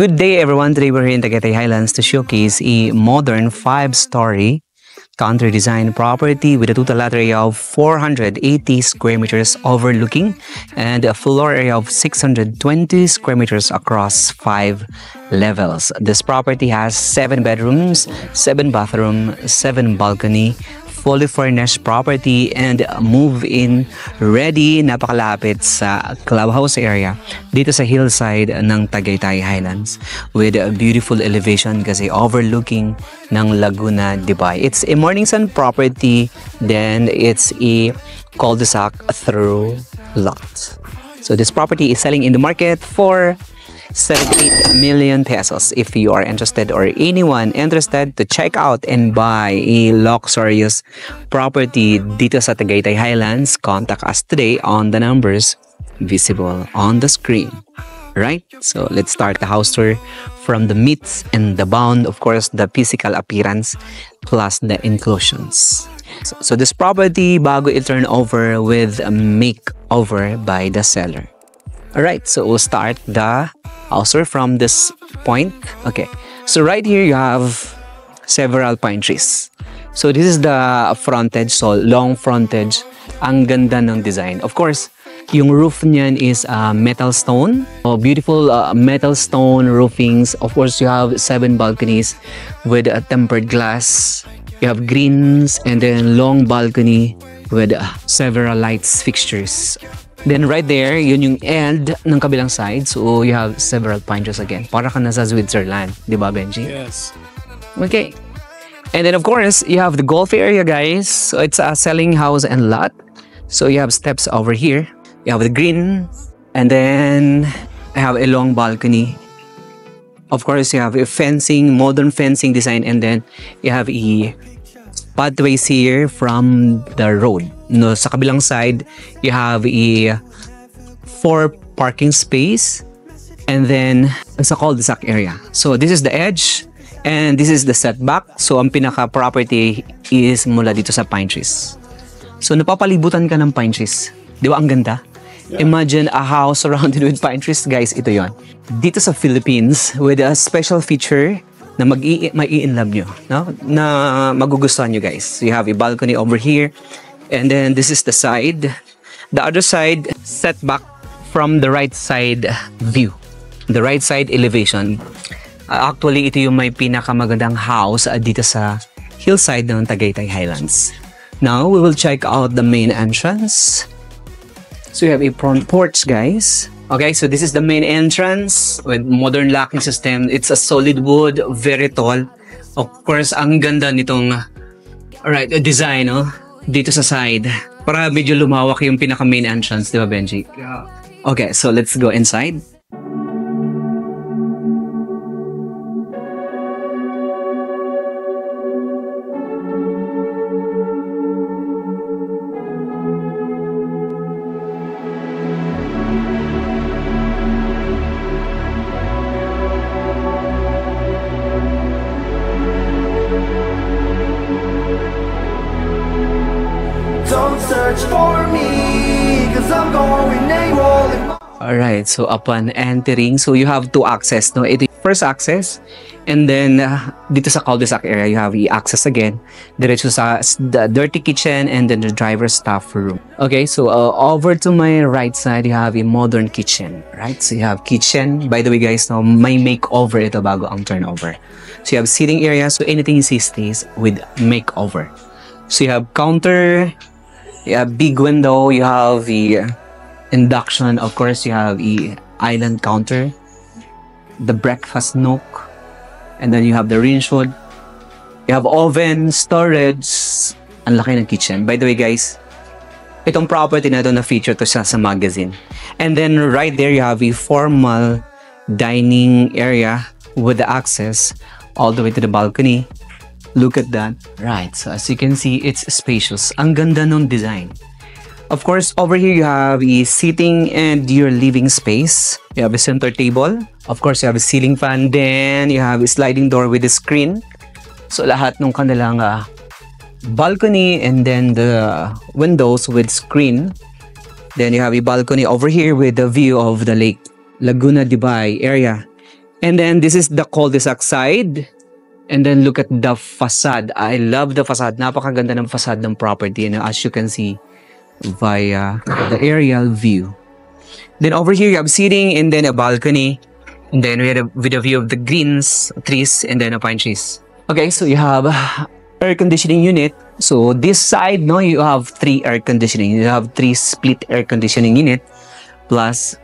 Good day everyone. Today we're here in Tagaytay Highlands to showcase a modern five-story country design property with a total area of 480 square meters overlooking and a floor area of 620 square meters across five levels. This property has seven bedrooms, seven bathroom, seven balcony, fully furnished property and move-in ready napakalapit sa clubhouse area dito sa hillside ng Tagaytay Highlands with a beautiful elevation kasi overlooking ng Laguna Dibay. It's a morning sun property then it's a cul-de-sac through lot. So this property is selling in the market for 78 million pesos if you are interested or anyone interested to check out and buy a luxurious property dito sa Tagaytay Highlands, contact us today on the numbers visible on the screen. Right? So let's start the house tour from the meets and the bound, of course, the physical appearance plus the inclusions. So, so this property, bago i-turn over with a makeover by the seller. Alright, so we'll start the also from this point. Okay, so right here you have several pine trees. So this is the frontage, so long frontage. Ang ganda ng design. Of course, yung roof niyan is uh, metal stone. Oh, beautiful uh, metal stone roofings. Of course, you have seven balconies with a tempered glass. You have greens and then long balcony with uh, several lights fixtures. Then right there, yun yung end ng kabilang side. So you have several pine trees again. Para ka nasa Switzerland. Di ba, Benji? Yes. Okay. And then of course, you have the golf area, guys. So it's a selling house and lot. So you have steps over here. You have the green. And then I have a long balcony. Of course, you have a fencing, modern fencing design. And then you have a pathways here from the road. No, sa kabilang side, you have a four parking space and then sa cul-de-sac area. So this is the edge and this is the setback. So ang pinaka property is mula dito sa pine trees. So napapalibutan ka ng pine trees. Di ba ang ganda? Imagine a house surrounded with pine trees, guys. Ito yon. Dito sa Philippines, with a special feature na mag in love nyo, no? na magugustuhan nyo guys. So you have a balcony over here and then this is the side. The other side, setback from the right side view. The right side elevation. Uh, actually, ito yung may pinakamagandang house uh, dito sa hillside ng Tagaytay Highlands. Now, we will check out the main entrance. So you have a front porch, guys. Okay, so this is the main entrance with modern locking system. It's a solid wood, very tall. Of course, ang ganda nitong alright, design, no? Dito sa side. Para medyo lumawak yung pinaka main entrance, di ba, Benji? Yeah. Okay, so let's go inside. So upon entering, so you have two access, no? Yung first access, and then uh, dito sa cul-de-sac area, you have i-access again, diretso sa the dirty kitchen and then the driver's staff room. Okay, so uh, over to my right side, you have a modern kitchen, right? So you have kitchen. By the way, guys, no, may makeover ito bago ang turnover. So you have seating area, so anything see stays with makeover. So you have counter, you have big window, you have the induction, of course, you have the island counter, the breakfast nook, and then you have the range hood. You have oven, storage, ang laki ng kitchen. By the way, guys, itong property na to na feature to siya sa magazine. And then right there, you have a formal dining area with the access all the way to the balcony. Look at that. Right, so as you can see, it's spacious. Ang ganda ng design. Of course, over here you have a seating and your living space. You have a center table. Of course, you have a ceiling fan. Then you have a sliding door with a screen. So lahat ng kanilang ah, balcony and then the windows with screen. Then you have a balcony over here with the view of the lake Laguna Dibay area. And then this is the cul-de-sac side. And then look at the facade. I love the facade. Napakaganda ng facade ng property. And as you can see via the aerial view. Then over here you have seating and then a balcony. And then we had a with a view of the greens, trees, and then a pine trees. Okay, so you have air conditioning unit. So this side, no, you have three air conditioning. You have three split air conditioning unit plus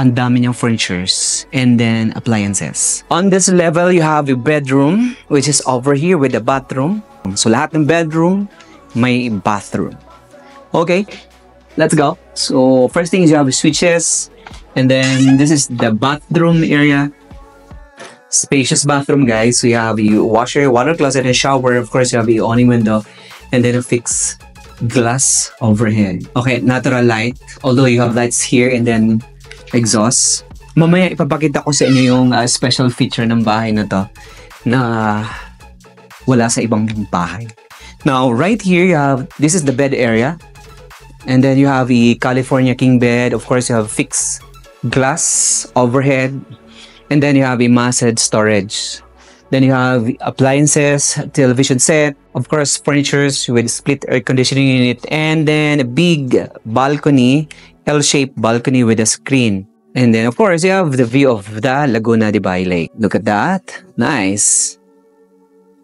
dami niyang furnitures and then appliances. On this level, you have a bedroom which is over here with a bathroom. So lahat ng bedroom may bathroom. Okay, let's go. So first thing is you have switches and then this is the bathroom area. Spacious bathroom guys. So you have a washer, water closet and shower. Of course, you have a awning window and then a fixed glass overhead. Okay, natural light. Although you have lights here and then exhaust. Mamaya ipapakita ko sa inyo yung uh, special feature ng bahay na to na wala sa ibang bahay. Now, right here, you have, this is the bed area. And then you have a California king bed. Of course, you have fixed glass overhead. And then you have a massed storage. Then you have appliances, television set, of course, furnitures with split air conditioning unit, and then a big balcony, L-shaped balcony with a screen. And then, of course, you have the view of the Laguna de Bay Lake. Look at that. Nice.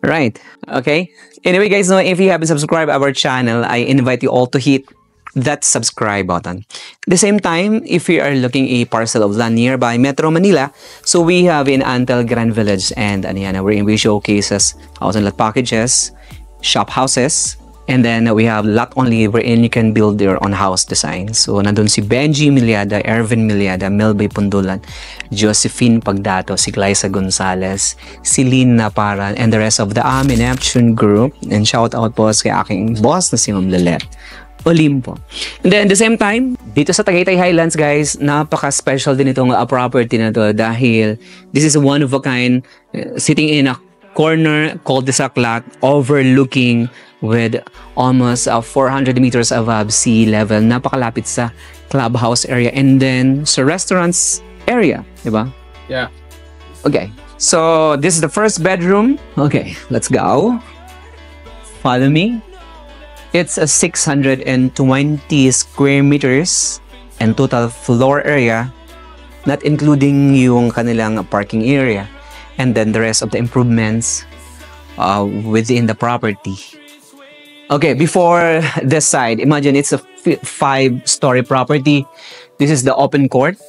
Right. Okay. Anyway, guys, if you haven't subscribed our channel, I invite you all to hit that subscribe button. The same time, if you are looking a parcel of land nearby Metro Manila, so we have in Antel Grand Village and Aniana, wherein we showcases house and lot packages, shop houses, and then we have lot only wherein you can build your own house design. So, nandun si Benji Miliada, Ervin Miliada, Melbay Pundulan, Josephine Pagdato, si Glyza Gonzalez, si Lynn Naparan, and the rest of the Ami Neptune group. And shout out po kay aking boss na si Ma'am Lilet. Olimpo. And then at the same time, dito sa Tagaytay Highlands guys, napaka-special din itong uh, property na to dahil this is one of a kind uh, sitting in a corner cul-de-sac lot overlooking with almost uh, 400 meters above sea level. Napakalapit sa clubhouse area and then sa restaurants area, di ba? Yeah. Okay. So this is the first bedroom. Okay, let's go. Follow me. It's a 620 square meters and total floor area, not including yung kanilang parking area and then the rest of the improvements uh, within the property. Okay, before this side, imagine it's a five-story property. This is the open court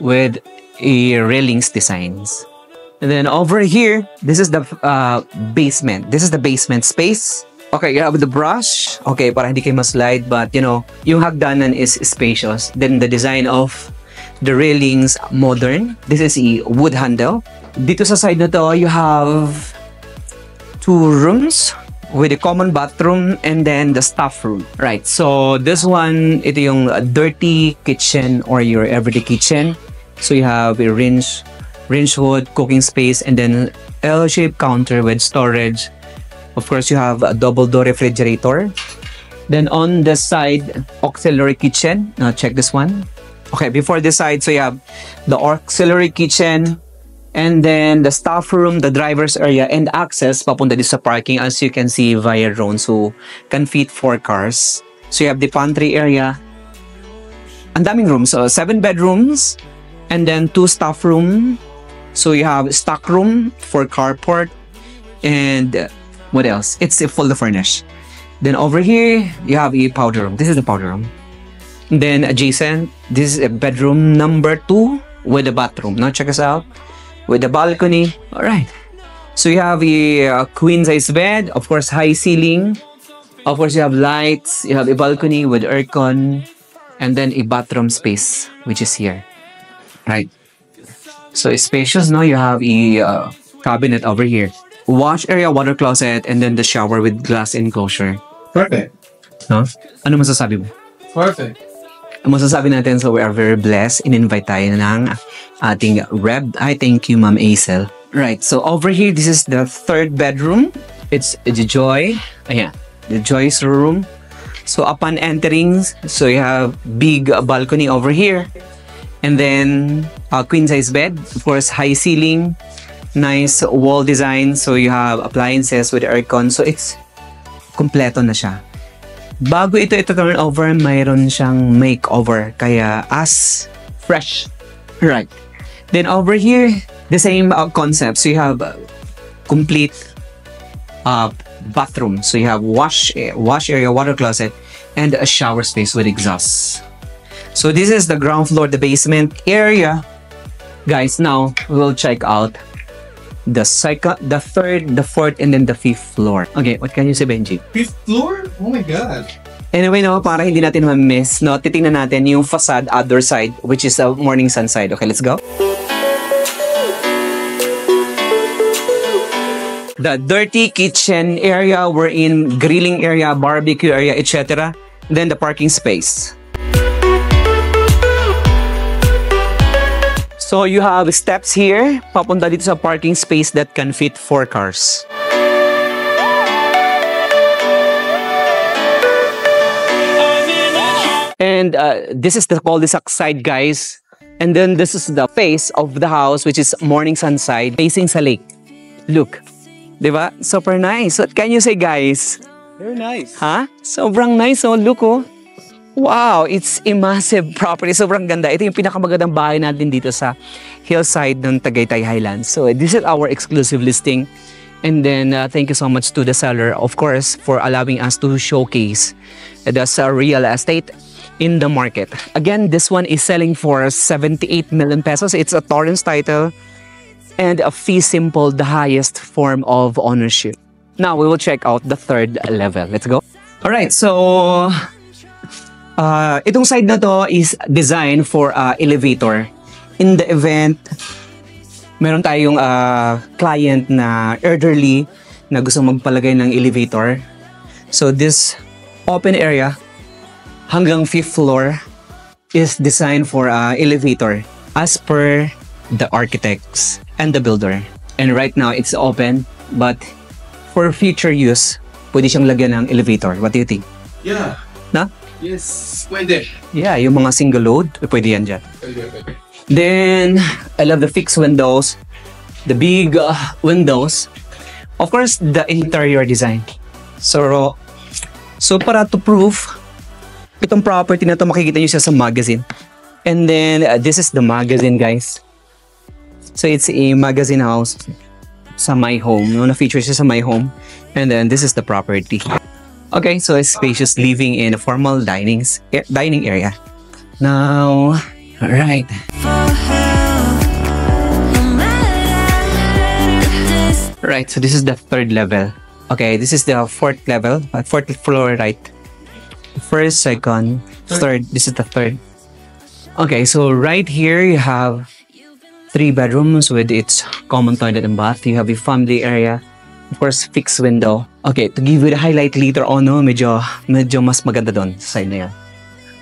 with a railings designs. And then over here, this is the uh, basement. This is the basement space. Okay, you have the brush. Okay, para hindi kayo ma-slide. But, you know, yung hagdanan is spacious. Then the design of the railings, modern. This is a wood handle. Dito sa side na to, you have two rooms with a common bathroom and then the staff room. Right, so this one, ito yung dirty kitchen or your everyday kitchen. So you have a range, range hood, cooking space, and then L-shaped counter with storage. Of course, you have a double door refrigerator. Then on the side, auxiliary kitchen. Now check this one. Okay, before this side, so you have the auxiliary kitchen, and then the staff room, the driver's area, and access papunta dito sa parking as you can see via drone. So, can fit four cars. So, you have the pantry area. Ang daming rooms. So, seven bedrooms, and then two staff room. So, you have stock room for carport, and what else? It's a fully furnished. Then over here, you have a powder room. This is the powder room. Then adjacent, this is a bedroom number two with a bathroom. Now check us out with a balcony. All right. So you have a, queen size bed, of course, high ceiling. Of course, you have lights. You have a balcony with aircon, and then a bathroom space, which is here. Right. So it's spacious. Now you have a uh, cabinet over here, wash area, water closet, and then the shower with glass enclosure. Perfect. No? Ano masasabi mo? Perfect. Ang masasabi natin, so we are very blessed. In-invite tayo ng ating reb. I thank you, Ma'am Aisel. Right, so over here, this is the third bedroom. It's the Joy. Ayan, the Joy's room. So upon entering, so you have big balcony over here. And then uh, queen size bed. Of course, high ceiling, nice wall design. So you have appliances with aircon. So it's kompleto na siya. Bago ito ito turn over, mayroon siyang makeover. Kaya as fresh. Right. Then over here, the same uh, concept. So you have uh, complete uh, bathroom. So you have wash wash area, water closet, and a shower space with exhaust. So this is the ground floor, the basement area. Guys, now we'll check out the second, the third, the fourth, and then the fifth floor. Okay, what can you say, Benji? Fifth floor? Oh my god. Anyway, no, para hindi natin ma-miss, no, titingnan natin yung facade other side, which is the morning sun side. Okay, let's go. The dirty kitchen area, we're in grilling area, barbecue area, etc. Then the parking space. So you have steps here, papunta dito sa parking space that can fit four cars. And uh, this is the cul-de-sac side, guys. And then this is the face of the house, which is morning sun side, facing sa lake. Look. Diba? Super nice. What can you say, guys? Very nice. Ha? Sobrang nice, oh. Look, oh. Wow, it's a massive property. Sobrang ganda. Ito yung pinakamagandang bahay natin dito sa hillside ng Tagaytay Highlands. So, this is our exclusive listing. And then, uh, thank you so much to the seller, of course, for allowing us to showcase the uh, real estate in the market. Again, this one is selling for 78 million pesos. It's a Torrens title and a fee simple, the highest form of ownership. Now, we will check out the third level. Let's go. All right, so uh, itong side na to is designed for uh, elevator. In the event, meron tayong uh, client na elderly na gusto magpalagay ng elevator. So this open area hanggang fifth floor is designed for uh, elevator as per the architects and the builder. And right now, it's open, but for future use, pwede siyang lagyan ng elevator. What do you think? Yeah. Na? Yes. Pwede. Yeah, yung mga single load, pwede yan dyan. Pwede, pwede. Then, I love the fixed windows, the big uh, windows. Of course, the interior design. So, so para to prove, itong property na to makikita nyo siya sa magazine. And then, uh, this is the magazine, guys. So, it's a magazine house sa My Home. No, na-feature siya sa My Home. And then, this is the property. Okay, so a spacious living in a formal dining, dining area. Now, alright. Right, so this is the third level. Okay, this is the fourth level, uh, fourth floor, right? First, second, third. This is the third. Okay, so right here you have three bedrooms with its common toilet and bath. You have a family area, of course, fixed window. Okay, to give you the highlight later on, no, medyo, medyo mas maganda doon sa side na yan.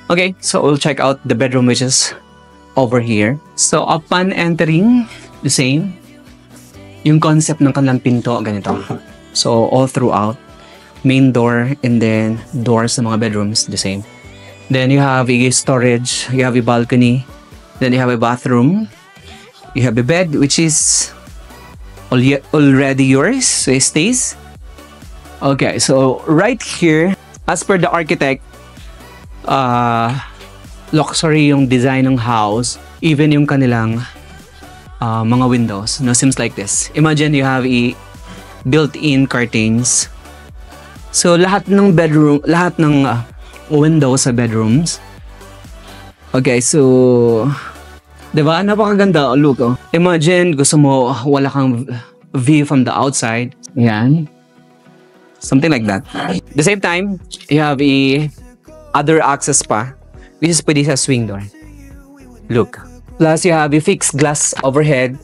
Okay, so we'll check out the bedroom which is over here. So upon entering, the same. Yung concept ng kanilang pinto, ganito. So all throughout, main door and then doors sa mga bedrooms, the same. Then you have a storage, you have a balcony, then you have a bathroom, you have a bed which is already yours, so it stays. Okay, so right here, as per the architect, uh, luxury yung design ng house, even yung kanilang uh, mga windows, no, seems like this. Imagine you have a built-in curtains. So lahat ng bedroom, lahat ng uh, windows sa bedrooms. Okay, so 'di ba? Napakaganda, look. Oh. Imagine gusto mo wala kang view from the outside. Yan. Something like that. The same time, you have a other access pa, which is pwede sa swing door. Look. Plus, you have a fixed glass overhead,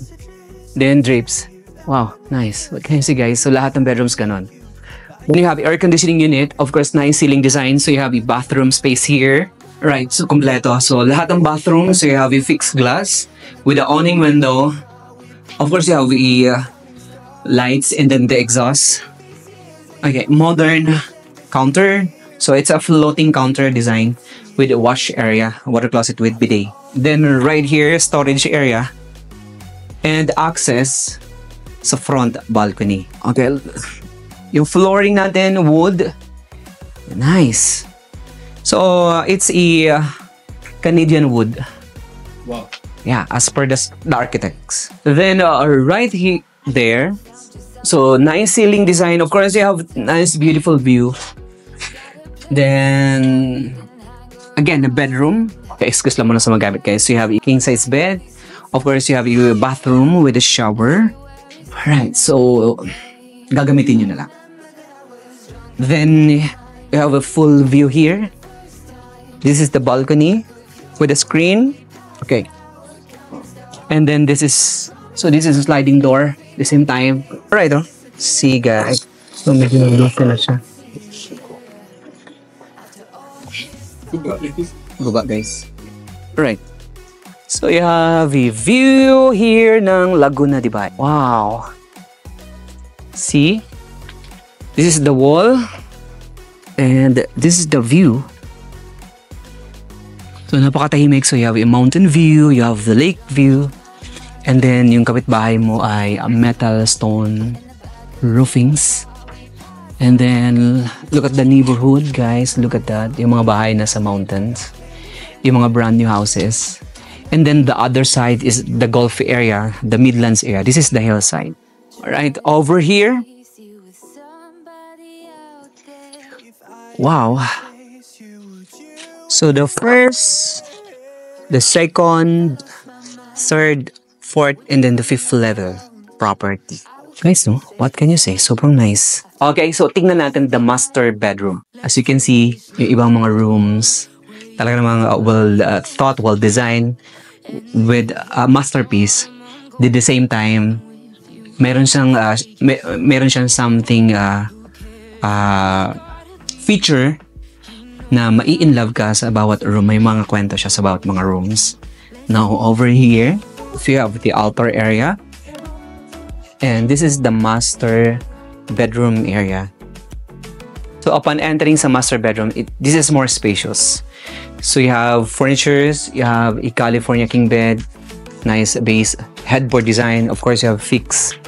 then drapes. Wow, nice. What can you see, guys? So, lahat ng bedrooms ganon. Then you have air conditioning unit, of course, nice ceiling design. So, you have a bathroom space here. Right, so kompleto. So, lahat ng bathroom, so you have a fixed glass with the awning window. Of course, you have a uh, lights and then the exhaust. Okay, modern counter, So it's a floating counter design with a wash area, water closet with bidet. Then right here, storage area and access sa front balcony. Okay. Yung flooring natin, wood. Nice. So, uh, it's a uh, Canadian wood. Wow. Yeah, as per the, the architects. Then, uh, right here, there, so nice ceiling design. Of course, you have nice, beautiful view. Then, again, the bedroom. Okay, excuse lang muna sa mga gamit guys. So, you have a king-size bed. Of course, you have your bathroom with a shower. Alright, so, gagamitin nyo na lang. Then, you have a full view here. This is the balcony with a screen. Okay. And then this is, so this is a sliding door the same time. Alright, oh. See, guys. So, medyo nag na guys. Alright. So, you have a view here ng Laguna Bay. Wow. See? This is the wall. And this is the view. So, napakatahimik. So, you have a mountain view, you have the lake view, and then yung kapitbahay mo ay metal stone roofings. And then, look at the neighborhood, guys. Look at that. Yung mga bahay na sa mountains. Yung mga brand new houses. And then the other side is the Gulf area, the Midlands area. This is the hillside. Alright, over here. Wow. So the first, the second, third, fourth, and then the fifth level property. Guys, no? What can you say? Sobrang nice. Okay, so tingnan natin the master bedroom. As you can see, yung ibang mga rooms, talaga namang uh, well uh, thought, well designed with a masterpiece. At the same time, meron siyang uh, may, meron siyang something uh, uh, feature na mai-in love ka sa bawat room. May mga kwento siya sa bawat mga rooms. Now, over here, so you have the altar area. And this is the master bedroom area. So upon entering sa master bedroom, it, this is more spacious. So you have furnitures, you have a California king bed, nice base headboard design. Of course, you have fixed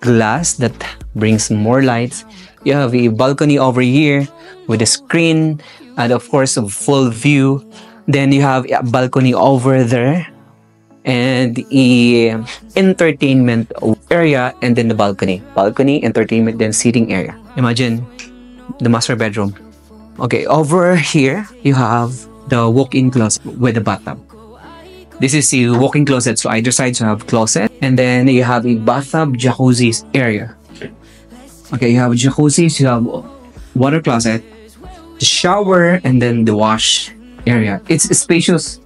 glass that brings more lights. You have a balcony over here with a screen and of course a full view. Then you have a balcony over there and a entertainment area and then the balcony. Balcony, entertainment, then seating area. Imagine the master bedroom. Okay, over here you have the walk-in closet with the bathtub. This is the walk-in closet. So either side you have closet and then you have a bathtub jacuzzi area. Okay, you have jacuzzi, you have water closet, the shower, and then the wash area. It's spacious.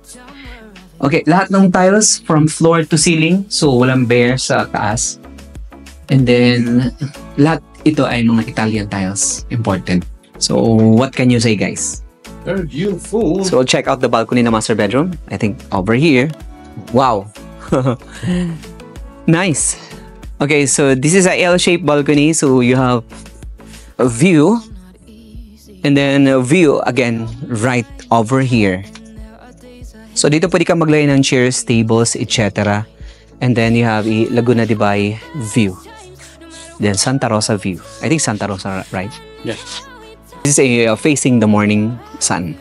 Okay, lahat ng tiles from floor to ceiling. So, walang bare sa taas. And then, lahat ito ay mga Italian tiles. Important. So, what can you say, guys? Very beautiful. So, check out the balcony na master bedroom. I think over here. Wow. nice. Okay, so this is a L-shaped balcony. So, you have a view. And then, a view again right over here. So, dito pwede ka maglagay ng chairs, tables, etc. And then, you have a Laguna de Bay view. Then, Santa Rosa view. I think Santa Rosa, right? Yes. This is a uh, facing the morning sun.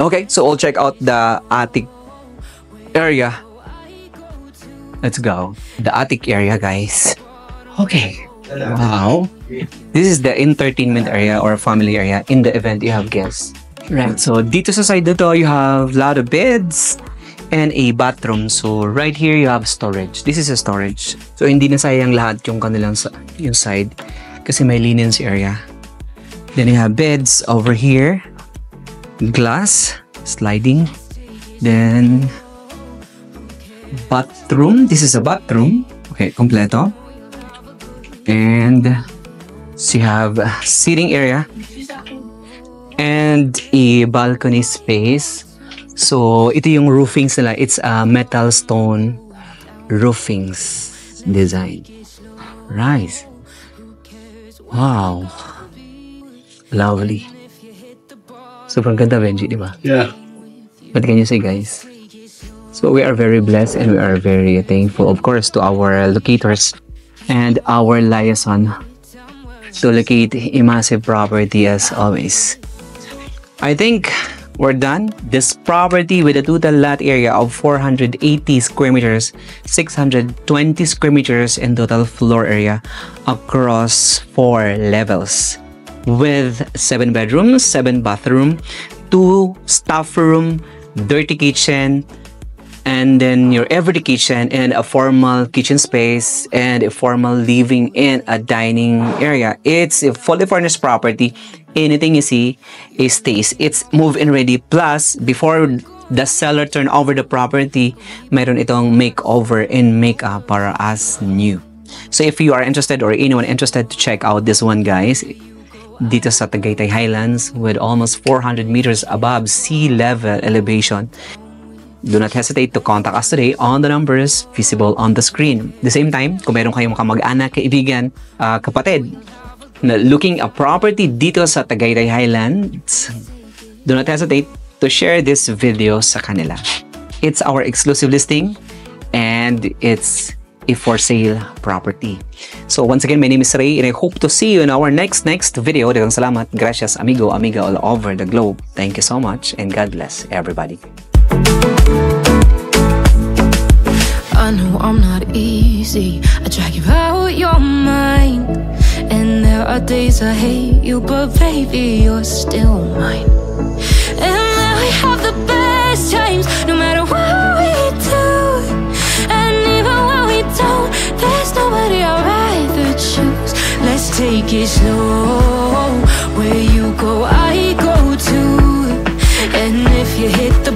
Okay, so I'll check out the attic area. Let's go. The attic area, guys. Okay. Wow. This is the entertainment area or family area. In the event, you have guests. Right. So, dito sa side na to, you have a lot of beds and a bathroom. So, right here, you have storage. This is a storage. So, hindi na sayang lahat yung kanilang sa, yung side kasi may linens area. Then you have beds over here, glass, sliding. Then bathroom. This is a bathroom. Okay, kompleto. And so you have a seating area and a balcony space. So ito yung roofings nila. It's a metal stone roofings design. Right. Wow. Lovely. Sobrang ganda, Benji, di ba? Yeah. What can you say, guys? So we are very blessed and we are very thankful, of course, to our locators and our liaison to locate a massive property as always. I think we're done. This property with a total lot area of 480 square meters, 620 square meters in total floor area across four levels with seven bedrooms, seven bathroom, two staff room, dirty kitchen, and then your everyday kitchen and a formal kitchen space and a formal living and a dining area. It's a fully furnished property. Anything you see is stays. It's move-in ready. Plus, before the seller turn over the property, meron itong makeover and makeup para as new. So if you are interested or anyone interested to check out this one guys, dito sa Tagaytay Highlands with almost 400 meters above sea level elevation, do not hesitate to contact us today on the numbers visible on the screen. The same time, kung meron kayong kamag-anak, kaibigan, uh, kapatid, na looking a property dito sa Tagaytay Highlands, do not hesitate to share this video sa kanila. It's our exclusive listing and it's a for sale property. So once again, my name is Ray and I hope to see you in our next next video. Dagang salamat. Gracias amigo, amiga all over the globe. Thank you so much and God bless everybody. I know I'm not easy. I drag you out your mind. And there are days I hate you, but baby, you're still mine. And now we have the best times, no matter what we do. And even when we don't, there's nobody I'd rather choose. Let's take it slow. Where you go, I go too. And if you hit the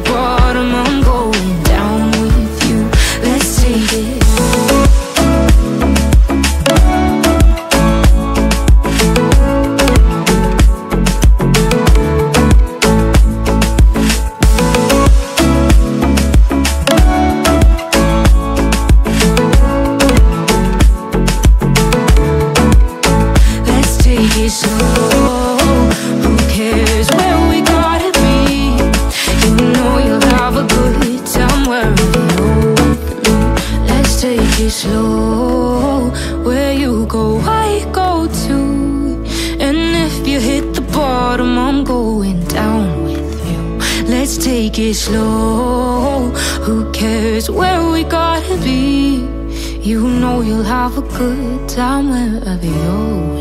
have a good time wherever you're.